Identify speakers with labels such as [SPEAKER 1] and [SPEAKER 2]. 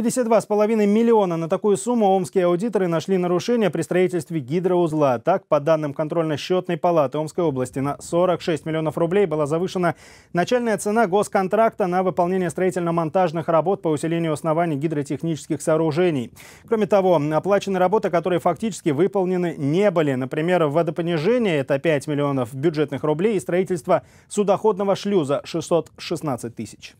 [SPEAKER 1] 52,5 миллиона на такую сумму омские аудиторы нашли нарушения при строительстве гидроузла. Так, по данным контрольно-счетной палаты Омской области, на 46 миллионов рублей была завышена начальная цена госконтракта на выполнение строительно-монтажных работ по усилению оснований гидротехнических сооружений. Кроме того, оплачены работы, которые фактически выполнены не были. Например, водопонижение – это 5 миллионов бюджетных рублей и строительство судоходного шлюза – 616 тысяч.